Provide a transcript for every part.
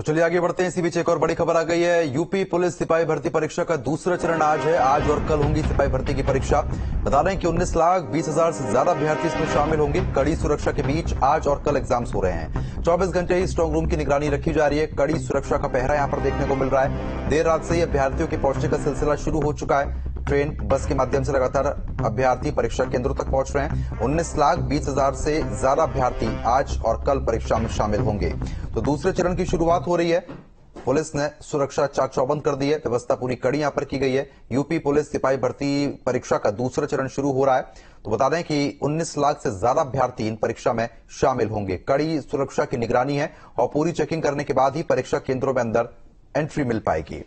तो चलिए आगे बढ़ते हैं। इसी बीच एक और बड़ी खबर आ गई है। यूपी पुलिस सिपाही भर्ती परीक्षा का दूसरा चरण आज है। आज और कल होंगी सिपाही भर्ती की परीक्षा। बता दें कि 19 लाख बीस हज़ार से ज़्यादा अभ्यर्थी इसमें शामिल होंगे। कड़ी सुरक्षा के बीच आज और कल एग्ज़ाम्स हो रहे हैं। 24 घंटे ही स्ट्रांग रूम की निगरानी रखी जा रही है। कड़ी सुरक्षा का पहरा यहाँ पर देखने को मिल रहा है। देर रात से ही अभ्यर्थियों के पहुँचने का सिलसिला शुरू हो चुका है। ट्रेन बस के माध्यम से लगातार अभ्यर्थी परीक्षा केंद्रों तक पहुँच रहे हैं। उन्नीस लाख बीस हज़ार से ज़्यादा अभ्यर्थी आज और कल परीक्षा में शामिल होंगे। तो दूसरे चरण की शुरुआत हो रही है। पुलिस ने सुरक्षा चाक चौबंद कर दी है। व्यवस्था पूरी कड़ी यहाँ पर की गई है। यूपी पुलिस सिपाही भर्ती परीक्षा का दूसरा चरण शुरू हो रहा है। तो बता दें कि 19 लाख से ज़्यादा अभ्यर्थी इन परीक्षा में शामिल होंगे। कड़ी सुरक्षा की निगरानी है और पूरी चेकिंग करने के बाद ही परीक्षा केंद्रों में अंदर एंट्री मिल पाएगी।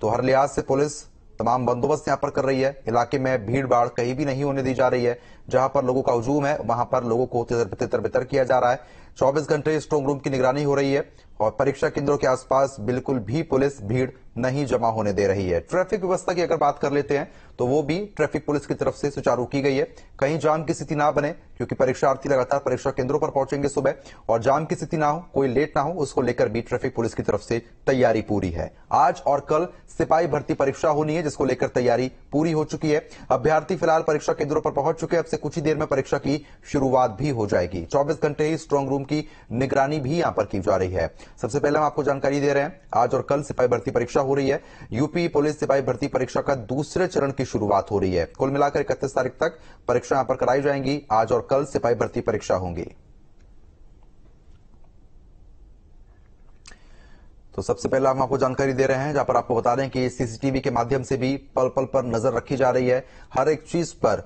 तो हर लिहाज से पुलिस तमाम बंदोबस्त यहाँ पर कर रही है। इलाके में भीड़ भाड़ कहीं भी नहीं होने दी जा रही है। जहाँ पर लोगों का हजूम है, वहाँ पर लोगों को तितर बितर किया जा रहा है। 24 घंटे स्ट्रांग रूम की निगरानी हो रही है और परीक्षा केंद्रों के आसपास बिल्कुल भी पुलिस भीड़ नहीं जमा होने दे रही है। ट्रैफ़िक व्यवस्था की अगर बात कर लेते हैं तो वो भी ट्रैफ़िक पुलिस की तरफ़ से सुचारू की गई है। कहीं जाम की स्थिति ना बने, क्योंकि परीक्षार्थी लगातार परीक्षा केंद्रों पर पहुँचेंगे सुबह, और जाम की स्थिति ना हो, कोई लेट ना हो, उसको लेकर भी ट्रैफ़िक पुलिस की तरफ़ से तैयारी पूरी है। आज और कल सिपाही भर्ती परीक्षा होनी है, जिसको लेकर तैयारी पूरी हो चुकी है। अभ्यर्थी फ़िलहाल परीक्षा केंद्रों पर पहुँच चुके हैं, अब से कुछ ही देर में परीक्षा की शुरुआत भी हो जाएगी। चौबीस घंटे ही स्ट्रांग रूम की निगरानी भी यहाँ पर की जा रही है। सबसे पहले हम आपको जानकारी दे रहे हैं, आज और कल सिपाही भर्ती परीक्षा हो रही है। यूपी पुलिस सिपाही भर्ती परीक्षा का दूसरे चरण की शुरुआत हो रही है। कुल मिलाकर इकतीस तारीख तक परीक्षा यहाँ पर कराई जाएँगी। आज और कल सिपाही भर्ती परीक्षा होंगी। तो सबसे पहले हम आपको जानकारी दे रहे हैं, जहाँ पर आपको बता दें कि सीसीटीवी के माध्यम से भी पल पल पर नज़र रखी जा रही है। हर एक चीज़ पर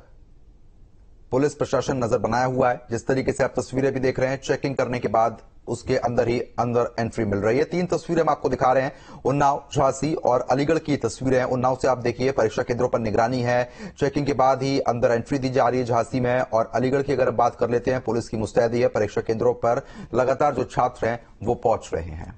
पुलिस प्रशासन नज़र बनाया हुआ है। जिस तरीके से आप तस्वीरें भी देख रहे हैं चेकिंग करने के बाद उसके अंदर ही अंदर एंट्री मिल रही है। तीन तस्वीरें हम आपको दिखा रहे हैं। उन्नाव, झांसी और अलीगढ़ की तस्वीरें हैं। उन्नाव से आप देखिए, परीक्षा केंद्रों पर निगरानी है। चेकिंग के बाद ही अंदर एंट्री दी जा रही है झांसी में और अलीगढ़ की अगर बात कर लेते हैं, पुलिस की मुस्तैदी है। परीक्षा केंद्रों पर लगातार जो छात्र हैं, वो पहुँच रहे हैं।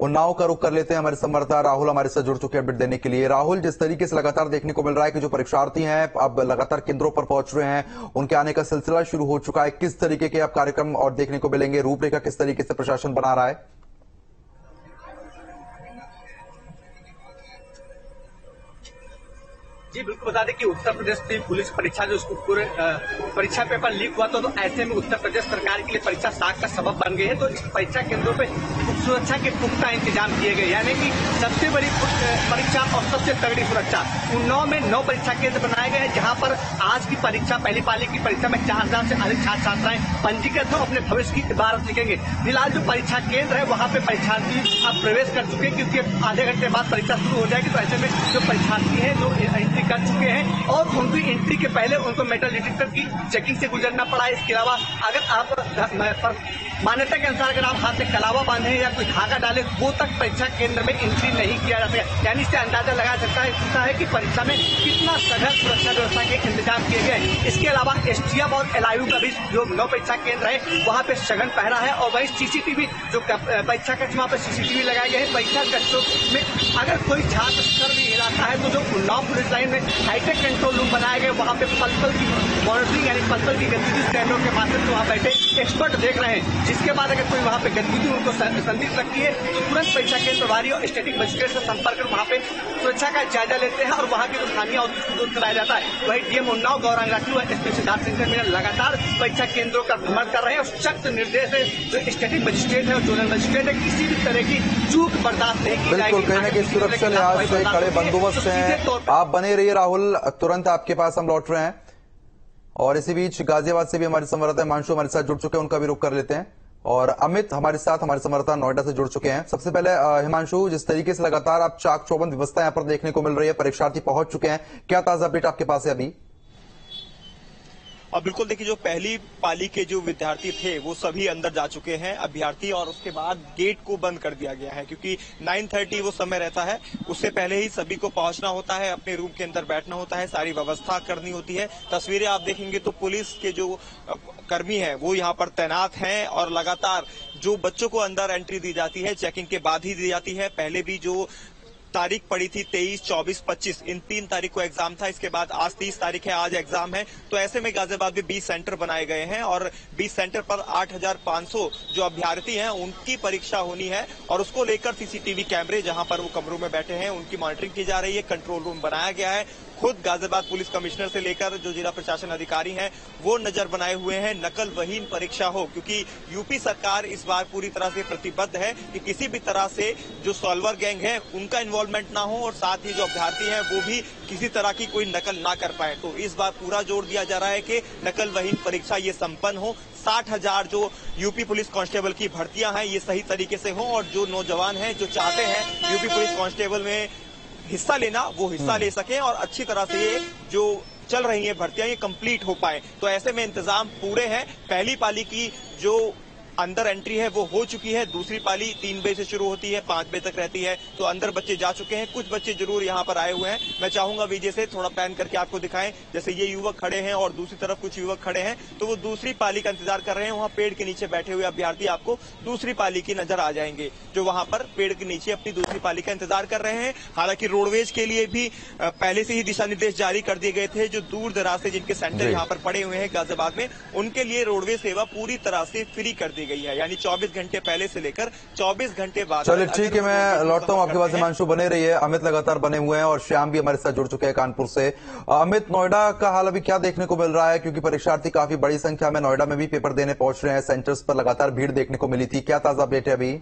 उन्नाव का रुख कर लेते हैं हमारे संवाददाता राहुल, हमारे साथ जुड़ चुके हैं अपडेट देने के लिए। राहुल, जिस तरीके से लगातार देखने को मिल रहा है कि जो परीक्षार्थी हैं, अब लगातार केंद्रों पर पहुँच रहे हैं, उनके आने का सिलसिला शुरू हो चुका है। किस तरीके के अब कार्यक्रम और देखने को मिलेंगे? रूपरेखा किस तरीके से प्रशासन बना रहा है? जी, बिल्कुल बता दें कि उत्तर प्रदेश की पुलिस परीक्षा जो उसको पूरे परीक्षा पेपर लीक हुआ था तो ऐसे में उत्तर प्रदेश सरकार के लिए परीक्षा साख का सबब बन गई है। तो इस परीक्षा केंद्रों पे सुरक्षा के पुख्ता इंतज़ाम किए गए। यानी कि सबसे बड़ी परीक्षा और सबसे तगड़ी सुरक्षा। उन्नाव में नौ परीक्षा केंद्र बनाए गए हैं, जहाँ पर आज की परीक्षा, पहली पाली की परीक्षा में चार हज़ार से अधिक छात्र छात्राएँ पंजीकृत हो, अपने भविष्य की इबारत लिखेंगे। फ़िलहाल जो परीक्षा केंद्र है, वहाँ पे परीक्षार्थी अब प्रवेश कर चुके हैं, क्योंकि आधे घंटे बाद परीक्षा शुरू हो जाएगी। तो ऐसे में जो परीक्षार्थी है, जो कर चुके हैं और उनकी एंट्री के पहले उनको मेटल डिटेक्टर की चेकिंग से गुजरना पड़ा। इसके अलावा अगर आप मान्यता के अनुसार अगर आप हाथ में कलावा बांधे या कोई धागा डाले, वो तक परीक्षा केंद्र में एंट्री नहीं किया जा सकता यानी इससे अंदाज़ा लगा सकता है सकता है कि परीक्षा में कितना सघन सुरक्षा व्यवस्था के इंतज़ाम किए गए इसके अलावा एसटीएफ और एलआईयू का भी जो नौ परीक्षा केंद्र है, वहाँ पे सघन पहरा है और वही सीसीटीवी जो परीक्षा कक्ष वहाँ पे सीसीटीवी लगाए गए हैं। परीक्षा कक्षों में अगर कोई छात्र सर भी हिलाता है तो जो उन्नाव पुलिस लाइन में हाईटेक कंट्रोल रूम बनाए गए, वहाँ पे पल पल की मॉनिटरिंग यानी पल पल की गतिविधि कैमरों के माध्यम से वहाँ बैठे एक्सपर्ट देख रहे हैं। जिसके बाद अगर कोई वहाँ पे गतिविधि उनको संदिग्ध लगती है तो तुरंत परीक्षा केंद्र प्रभारी और स्टेटिक मजिस्ट्रेट से संपर्क कर वहाँ पे सुरक्षा का जायजा लेते हैं और वहाँ की जो होती दूर कराया जाता है। वही डीएम उन्नाव, गौरांग राठू एसपी सिद्धार्थ सिंह मीना लगातार परीक्षा केंद्रों का भ्रमण कर रहे हैं और सख्त निर्देश है जो स्टेटिक मजिस्ट्रेट है और जोनल मजिस्ट्रेट है, किसी भी तरह की चूक बर्दाश्त नहीं की जाएगी। कहने की सुरक्षा लिहाज से कड़े बंदोबस्त हैं। आप बने रहिए राहुल तुरंत आपके पास हम लौट रहे हैं। और इसी बीच गाजियाबाद से भी हमारे संवाददाता मानशु हमारे साथ जुड़ चुके हैं उनका भी रुख कर लेते हैं। और अमित हमारे साथ हमारे संवाददाता नोएडा से जुड़ चुके हैं। सबसे पहले हिमांशु जिस तरीके से लगातार आप चाक चौबंद व्यवस्था यहाँ पर देखने को मिल रही है परीक्षार्थी पहुँच चुके हैं। क्या ताज़ा अपडेट आपके पास है अभी? और बिल्कुल देखिए, जो पहली पाली के जो विद्यार्थी थे, वो सभी अंदर जा चुके हैं अभ्यर्थी और उसके बाद गेट को बंद कर दिया गया है, क्योंकि 9:30 वो समय रहता है। उससे पहले ही सभी को पहुँचना होता है, अपने रूम के अंदर बैठना होता है, सारी व्यवस्था करनी होती है। तस्वीरें आप देखेंगे तो पुलिस के जो कर्मी है, वो यहाँ पर तैनात हैं और लगातार जो बच्चों को अंदर एंट्री दी जाती है चेकिंग के बाद ही दी जाती है। पहले भी जो तारीख पड़ी थी तेईस, चौबीस, पच्चीस। इन तीन तारीख को एग्ज़ाम था, इसके बाद आज तीस तारीख है, आज एग्ज़ाम है। तो ऐसे में गाजियाबाद में बीस सेंटर बनाए गए हैं और बीस सेंटर पर आठ जो अभ्यर्थी हैं, उनकी परीक्षा होनी है और उसको लेकर सीसीटीवी कैमरे जहाँ पर वो कमरों में बैठे हैं, उनकी मॉनिटरिंग की जा रही है, कंट्रोल रूम बनाया गया है। खुद गाजियाबाद पुलिस कमिश्नर से लेकर जो जिला प्रशासन अधिकारी हैं, वो नज़र बनाए हुए हैं, नकल वहीन परीक्षा हो, क्योंकि यूपी सरकार इस बार पूरी तरह से प्रतिबद्ध है कि किसी भी तरह से जो सॉल्वर गैंग है, उनका इन्वॉल्वमेंट ना हो और साथ ही जो अभ्यर्थी है, वो भी किसी तरह की कोई नकल ना कर पाए। तो इस बार पूरा ज़ोर दिया जा रहा है कि नकल वहीन परीक्षा ये संपन्न हो। साठ हज़ार जो यूपी पुलिस कांस्टेबल की भर्तियाँ हैं, ये सही तरीके से हो और जो नौजवान हैं, जो चाहते हैं, यूपी पुलिस कांस्टेबल में हिस्सा लेना वो हिस्सा ले सकें और अच्छी तरह से ये जो चल रही है भर्तियाँ ये कंप्लीट हो पाए। तो ऐसे में इंतज़ाम पूरे हैं। पहली पाली की जो अंदर एंट्री है वो हो चुकी है। दूसरी पाली तीन बजे से शुरू होती है पाँच बजे तक रहती है। तो अंदर बच्चे जा चुके हैं। कुछ बच्चे ज़रूर यहाँ पर आए हुए हैं। मैं चाहूँगा विजय से थोड़ा पैन करके आपको दिखाएँ। जैसे ये युवक खड़े हैं और दूसरी तरफ़ कुछ युवक खड़े हैं तो वो दूसरी पाली का इंतज़ार कर रहे हैं। वहाँ पेड़ के नीचे बैठे हुए अभ्यर्थी आपको दूसरी पाली की नज़र आ जाएँगे जो वहाँ पर पेड़ के नीचे अपनी दूसरी पाली का इंतज़ार कर रहे हैं। हालाँकि रोडवेज़ के लिए भी पहले से ही दिशा निर्देश जारी कर दिए गए थे जो दूर दराज से जिनके सेंटर यहाँ पर पड़े हुए हैं गाजियाबाद में उनके लिए रोडवेज़ सेवा पूरी तरह से फ्री कर दी गई है। यानी चौबीस घंटे पहले से लेकर 24 घंटे बाद चलिए ठीक है मैं लौटता हूँ आपके पास हिमांशु बने रही है अमित लगातार बने हुए हैं और श्याम भी हमारे साथ जुड़ चुके हैं कानपुर से। अमित नोएडा का हाल अभी क्या देखने को मिल रहा है? क्योंकि परीक्षार्थी काफ़ी बड़ी संख्या में नोएडा में भी पेपर देने पहुँच रहे हैं। सेंटर्स पर लगातार भीड़ देखने को मिली थी। क्या ताज़ा अपडेट है अभी?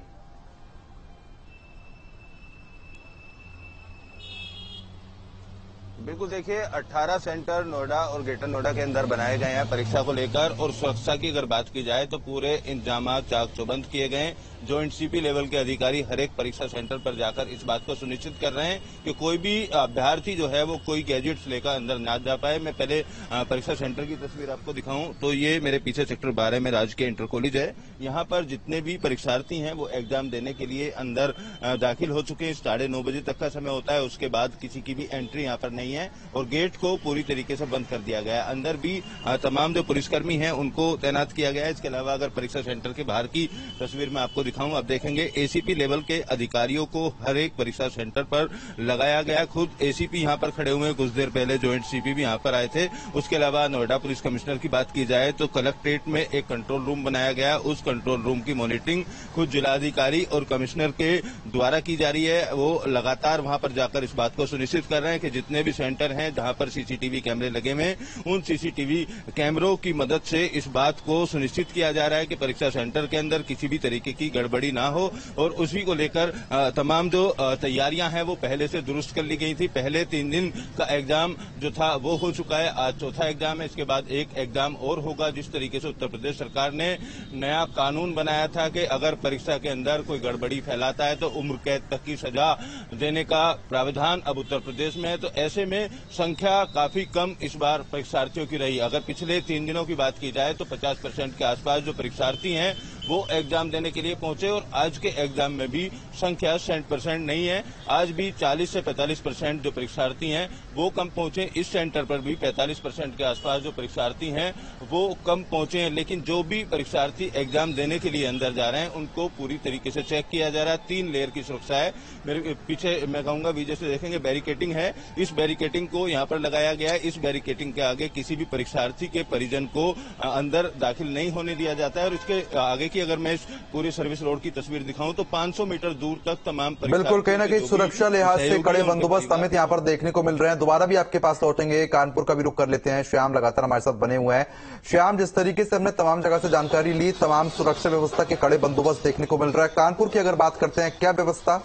बिल्कुल, देखिए 18 सेंटर नोएडा और ग्रेटर नोएडा के अंदर बनाए गए हैं परीक्षा को लेकर और सुरक्षा की अगर बात की जाए तो पूरे इंतज़ाम चाक चौबंद किए गए हैं। जॉइंट सीपी लेवल के अधिकारी हर एक परीक्षा सेंटर पर जाकर इस बात को सुनिश्चित कर रहे हैं कि कोई भी अभ्यर्थी जो है वो कोई गैजेट्स लेकर अंदर ना जा पाए। मैं पहले परीक्षा सेंटर की तस्वीर आपको दिखाऊँ तो ये मेरे पीछे सेक्टर बारह में राजकीय इंटर कॉलेज है। यहाँ पर जितने भी परीक्षार्थी हैं वो एग्ज़ाम देने के लिए अंदर दाखिल हो चुके हैं। साढ़े बजे तक का समय होता है, उसके बाद किसी की भी एंट्री यहाँ पर नहीं है और गेट को पूरी तरीके से बंद कर दिया गया है। अंदर भी तमाम जो पुलिसकर्मी हैं, उनको तैनात किया गया है। इसके अलावा अगर परीक्षा सेंटर के बाहर की तस्वीर में आपको दिखाऊँ, आप देखेंगे एसीपी लेवल के अधिकारियों को हर एक परीक्षा सेंटर पर लगाया गया खुद एसीपी यहाँ पर खड़े हुए कुछ देर पहले ज्वाइंट सीपी भी यहाँ पर आए थे। उसके अलावा नोएडा पुलिस कमिश्नर की बात की जाए तो कलेक्ट्रेट में एक कंट्रोल रूम बनाया गया उस कंट्रोल रूम की मॉनिटरिंग खुद जिलाधिकारी और कमिश्नर के द्वारा की जा रही है। वो लगातार वहाँ पर जाकर इस बात को सुनिश्चित कर रहे हैं कि जितने भी सेंटर हैं, जहाँ पर सीसीटीवी कैमरे लगे हुए हैं। उन सीसीटीवी कैमरों की मदद से इस बात को सुनिश्चित किया जा रहा है कि परीक्षा सेंटर के अंदर किसी भी तरीके की गड़बड़ी ना हो और उसी को लेकर तमाम जो तैयारियाँ हैं, वो पहले से दुरुस्त कर ली गई थी। पहले तीन दिन का एग्ज़ाम जो था, वो हो चुका है। आज चौथा एग्ज़ाम है। इसके बाद एक एग्ज़ाम और होगा, जिस तरीके से उत्तर प्रदेश सरकार ने नया कानून बनाया था कि अगर परीक्षा के अंदर कोई गड़बड़ी फैलाता है तो उम्र कैद तक की सजा देने का प्रावधान अब उत्तर प्रदेश में है। तो ऐसे में संख्या काफ़ी कम इस बार परीक्षार्थियों की रही। अगर पिछले तीन दिनों की बात की जाए तो 50 परसेंट के आसपास जो परीक्षार्थी हैं वो एग्ज़ाम देने के लिए पहुँचे और आज के एग्ज़ाम में भी संख्या सेंट परसेंट नहीं है। आज भी 40 से 45 परसेंट जो परीक्षार्थी हैं, वो कम पहुँचे। इस सेंटर पर भी 45 परसेंट के आसपास जो परीक्षार्थी हैं, वो कम पहुँचे हैं। लेकिन जो भी परीक्षार्थी एग्ज़ाम देने के लिए अंदर जा रहे हैं, उनको पूरी तरीके से चेक किया जा रहा है। तीन लेयर की सुरक्षा है। मेरे पीछे मैं कहूँगा, विजय से देखेंगे बैरिकेटिंग है। इस बैरिकेटिंग को यहाँ पर लगाया गया है। इस बैरिकेटिंग के आगे किसी भी परीक्षार्थी के परिजन को अंदर दाखिल नहीं होने दिया जाता है और इसके आगे की अगर मैं पूरी सर्विस रोड की तस्वीर दिखाऊँ तो 500 मीटर दूर तक तमाम बिल्कुल कहीं ना कहीं सुरक्षा लिहाज से कड़े बंदोबस्त अमित यहाँ पर देखने को मिल रहे हैं। दोबारा भी आपके पास लौटेंगे कानपुर का भी रुख कर लेते हैं। श्याम लगातार हमारे साथ बने हुए हैं। श्याम जिस तरीके से हमने तमाम जगह से जानकारी ली तमाम सुरक्षा व्यवस्था के कड़े बंदोबस्त देखने को मिल रहा है। कानपुर की अगर बात करते हैं क्या व्यवस्था?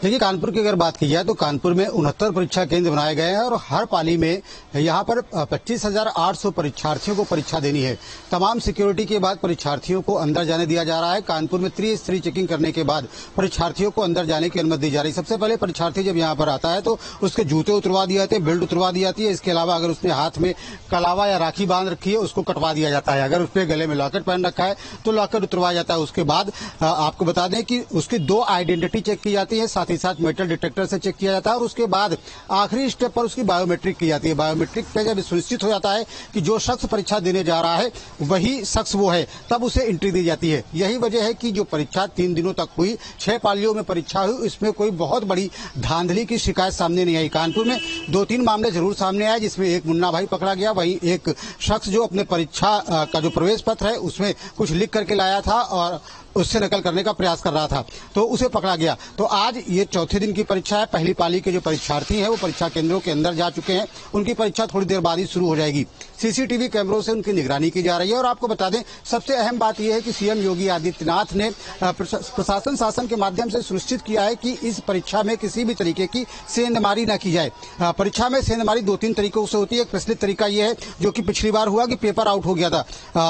देखिए, कानपुर की अगर बात की जाए तो कानपुर में उनहत्तर परीक्षा केंद्र बनाए गए हैं और हर पाली में यहाँ पर पच्चीस हज़ार आठ सौ परीक्षार्थियों को परीक्षा देनी है। तमाम सिक्योरिटी के बाद परीक्षार्थियों को अंदर जाने दिया जा रहा है। कानपुर में त्रिस्तरीय चेकिंग करने के बाद परीक्षार्थियों को अंदर जाने की अनुमति दी जा रही है। सबसे पहले परीक्षार्थी जब यहाँ पर आता है तो उसके जूते उतरवा दिए जाते हैं, बेल्ट उतरवा दी जाती है। इसके अलावा अगर उसने हाथ में कलावा या राखी बाँध रखी है, उसको कटवा दिया जाता है। अगर उसके गले में लॉकेट पहन रखा है तो लॉकेट उतरवाया जाता है। उसके बाद आपको बता दें कि उसकी दो आइडेंटिटी चेक की जाती है, साथ साथ ही साथ मेटल डिटेक्टर से चेक किया जाता है और उसके बाद आखिरी स्टेप पर उसकी बायोमेट्रिक की जाती है। बायोमेट्रिक पे जब सुनिश्चित हो जाता है कि जो शख्स परीक्षा देने जा रहा है, वही शख्स वो है, तब उसे एंट्री दी जाती है। यही वजह है कि जो परीक्षा तीन दिनों तक हुई, छह पालियों में परीक्षा हुई, इसमें कोई बहुत बड़ी धांधली की शिकायत सामने नहीं आई। कानपुर में दो तीन मामले ज़रूर सामने आए, जिसमें एक मुन्ना भाई पकड़ा गया, वहीं एक शख्स जो अपने परीक्षा का जो प्रवेश पत्र है, उसमें कुछ लिख करके लाया था और उससे नकल करने का प्रयास कर रहा था। तो उसे पकड़ा गया। तो आज ये चौथे दिन की परीक्षा है। पहली पाली के जो परीक्षार्थी हैं, वो परीक्षा केंद्रों के अंदर जा चुके हैं। उनकी परीक्षा थोड़ी देर बाद ही शुरू हो जाएगी। सीसीटीवी कैमरों से उनकी निगरानी की जा रही है। और आपको बता दें, सबसे अहम बात यह है कि सीएम योगी आदित्यनाथ ने प्रशासन शासन के माध्यम से सुनिश्चित किया है कि इस परीक्षा में किसी भी तरीके की सेंधमारी न की जाए। परीक्षा में सेंधमारी दो तीन तरीकों से होती है। एक प्रचलित तरीका यह है, जो कि पिछली बार हुआ कि पेपर आउट हो गया था।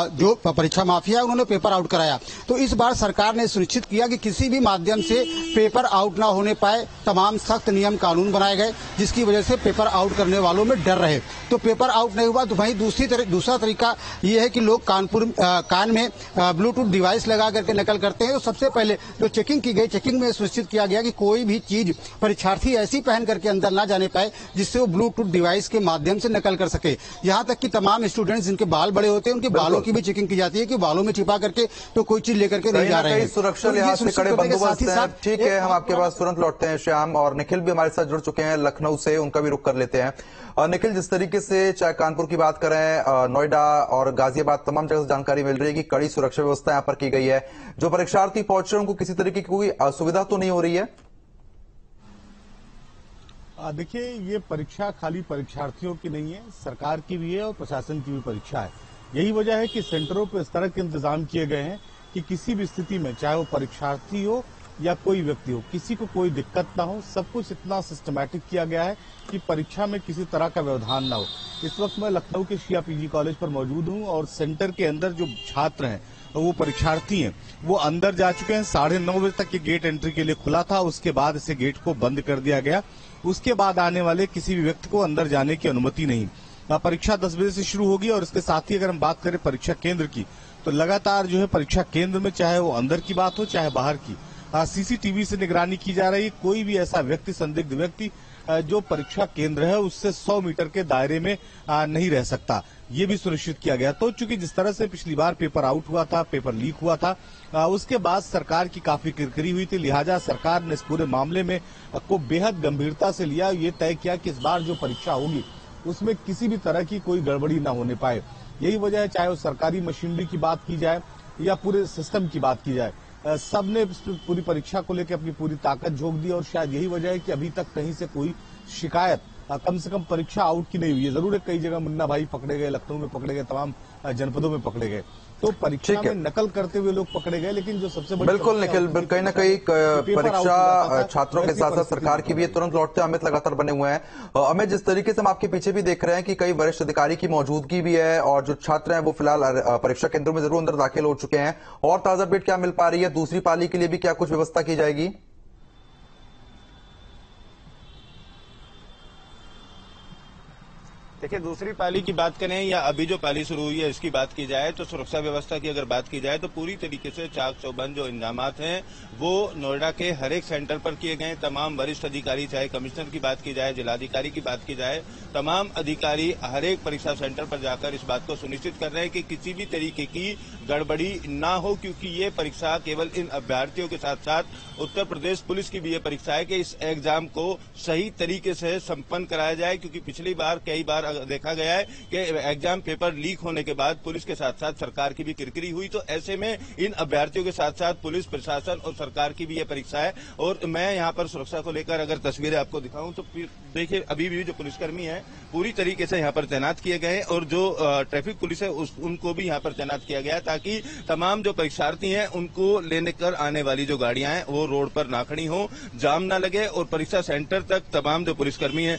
जो परीक्षा माफिया है, उन्होंने पेपर आउट कराया। तो इस बार सरकार ने सुनिश्चित किया कि किसी भी माध्यम से पेपर आउट ना होने पाए तमाम सख्त नियम कानून बनाए गए जिसकी वजह से पेपर आउट करने वालों में डर रहे। तो पेपर आउट नहीं हुआ तो वहीं दूसरी तरह दूसरा तरीका ये है कि लोग कानपुर आ, कान में ब्लूटूथ डिवाइस लगा करके नकल करते हैं। तो सबसे पहले जो चेकिंग की गई चेकिंग में सुनिश्चित किया गया कि कोई भी चीज़ परीक्षार्थी ऐसी पहन करके अंदर ना जाने पाए जिससे वो ब्लूटूथ डिवाइस के माध्यम से नकल कर सके। यहाँ तक कि तमाम स्टूडेंट्स जिनके बाल बड़े होते हैं उनके बालों की भी चेकिंग की जाती है कि बालों में छिपा करके तो कोई चीज़ लेकर के नहीं जा रहे हैं। सुरक्षा लिहाज से कड़े बंदोबस्त हैं ठीक है हम आपके पास तुरंत लौटते हैं श्याम और निखिल भी हमारे साथ जुड़ चुके हैं लखनऊ से उनका भी रुख कर लेते हैं। और निखिल जिस तरीके से चाहे कानपुर की बात करें नोएडा और गाजियाबाद तमाम जगह से जानकारी मिल रही है कि कड़ी सुरक्षा व्यवस्था यहाँ पर की गई है। जो परीक्षार्थी पहुँच रहे हैं उनको किसी तरीके की कोई असुविधा तो नहीं हो रही है? देखिए ये परीक्षा खाली परीक्षार्थियों की नहीं है सरकार की भी है और प्रशासन की भी परीक्षा है। यही वजह है कि सेंटरों पर इस तरह के इंतज़ाम किए गए हैं कि किसी भी स्थिति में, चाहे वो परीक्षार्थी हो या कोई व्यक्ति हो, किसी को कोई दिक्कत ना हो, सब कुछ इतना सिस्टमैटिक किया गया है कि परीक्षा में किसी तरह का व्यवधान ना हो। इस वक्त मैं लखनऊ के शिया पीजी कॉलेज पर मौजूद हूँ और सेंटर के अंदर जो छात्र हैं, वो परीक्षार्थी हैं, वो अंदर जा चुके हैं। साढ़े नौ बजे तक ये गेट एंट्री के लिए खुला था, उसके बाद इसे गेट को बंद कर दिया गया। उसके बाद आने वाले किसी भी व्यक्ति को अंदर जाने की अनुमति नहीं। परीक्षा दस बजे से शुरू होगी और इसके साथ ही अगर हम बात करें परीक्षा केंद्र की तो लगातार जो है परीक्षा केंद्र में, चाहे वो अंदर की बात हो, चाहे बाहर की सीसीटीवी से निगरानी की जा रही है कोई भी ऐसा व्यक्ति, संदिग्ध व्यक्ति जो परीक्षा केंद्र है, उससे 100 मीटर के दायरे में नहीं रह सकता। ये भी सुनिश्चित किया गया। तो चूँकि जिस तरह से पिछली बार पेपर आउट हुआ था, पेपर लीक हुआ था उसके बाद सरकार की काफ़ी किरकिरी हुई थी। लिहाजा सरकार ने इस पूरे मामले में को बेहद गंभीरता से लिया ये तय किया कि इस बार जो परीक्षा होगी, उसमें किसी भी तरह की कोई गड़बड़ी न होने पाए। यही वजह है, चाहे वो सरकारी मशीनरी की बात की जाए या पूरे सिस्टम की बात की जाए सबने पूरी परीक्षा को लेकर अपनी पूरी ताकत झोंक दी और शायद यही वजह है कि अभी तक कहीं से कोई शिकायत कम से कम परीक्षा आउट की नहीं हुई है। ज़रूर है कई जगह मुन्ना भाई पकड़े गए, लखनऊ में पकड़े गए, तमाम जनपदों में पकड़े गए। तो परीक्षा में नकल करते हुए लोग पकड़े गए लेकिन जो सबसे बड़ी बिल्कुल निखिल कहीं ना कहीं परीक्षा छात्रों के साथ साथ सरकार की भी तुरंत लौटते अमित लगातार बने हुए हैं। अमित जिस तरीके से हम आपके पीछे भी देख रहे हैं कि कई वरिष्ठ अधिकारी की मौजूदगी भी है और जो छात्र हैं वो फ़िलहाल परीक्षा केंद्रों में ज़रूर अंदर दाखिल हो चुके हैं। और ताज़ा अपडेट क्या मिल पा रही है? दूसरी पाली के लिए भी क्या कुछ व्यवस्था की जाएगी? देखिए, दूसरी पाली की बात करें या अभी जो पाली शुरू हुई है इसकी बात की जाए तो सुरक्षा व्यवस्था की अगर बात की जाए तो पूरी तरीके से चाक चौबंद जो इंजाम हैं, वो नोएडा के हर एक सेंटर पर किए गए। तमाम वरिष्ठ अधिकारी चाहे कमिश्नर की बात की जाए, जिलाधिकारी की बात की जाए, तमाम अधिकारी हर एक परीक्षा सेंटर पर जाकर इस बात को सुनिश्चित कर रहे हैं कि किसी भी तरीके की गड़बड़ी ना हो, क्योंकि ये परीक्षा केवल इन अभ्यर्थियों के साथ साथ उत्तर प्रदेश पुलिस की भी ये परीक्षा है कि इस एग्ज़ाम को सही तरीके से संपन्न कराया जाए, क्योंकि पिछली बार, कई बार देखा देखा गया है कि एग्ज़ाम पेपर लीक होने के बाद पुलिस के साथ साथ सरकार की भी किरकिरी हुई। तो ऐसे में इन अभ्यर्थियों के साथ साथ पुलिस प्रशासन और सरकार की भी यह परीक्षा है। और मैं यहाँ पर सुरक्षा को लेकर अगर तस्वीरें आपको दिखाऊँ तो देखिए अभी भी जो पुलिसकर्मी है पूरी तरीके से यहाँ पर तैनात किए गए और जो ट्रैफ़िक पुलिस है उस, उनको भी यहाँ पर तैनात किया गया ताकि तमाम जो परीक्षार्थी हैं उनको लेने कर आने वाली जो गाड़ियाँ हैं वो रोड पर ना खड़ी हो जाम ना लगे और परीक्षा सेंटर तक तमाम जो पुलिसकर्मी है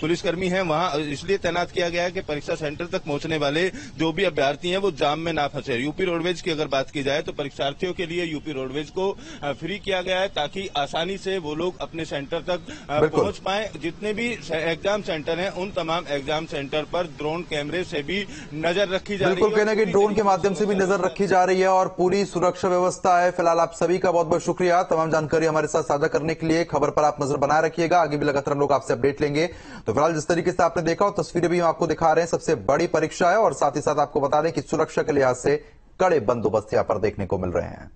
पुलिसकर्मी है वहाँ इसलिए तैनात किया गया है कि परीक्षा सेंटर तक पहुँचने वाले जो भी अभ्यर्थी हैं वो जाम में ना फंसे। यूपी रोडवेज़ की अगर बात की जाए तो परीक्षार्थियों के लिए यूपी रोडवेज़ को फ्री किया गया है ताकि आसानी से वो लोग अपने सेंटर तक पहुँच पाए। जितने भी एग्ज़ाम सेंटर हैं उन तमाम एग्ज़ाम सेंटर पर ड्रोन कैमरे से भी नज़र रखी जा रही बिल्कुल है। कहना कि ड्रोन के माध्यम से भी नज़र रखी जा रही है और पूरी सुरक्षा व्यवस्था है। फ़िलहाल आप सभी का बहुत बहुत शुक्रिया। तमाम जानकारी हमारे साथ साझा करने के लिए खबर पर आप नज़र बनाए रखिएगा। आगे भी लगातार हम लोग आपसे अपडेट लेंगे। तो फ़िलहाल जिस तरीके से आपने देखा और तस्वीरें भी हम आपको दिखा रहे हैं। सबसे बड़ी परीक्षा है और साथ ही साथ आपको बता दें कि सुरक्षा के लिहाज से कड़े बंदोबस्त यहाँ पर देखने को मिल रहे हैं।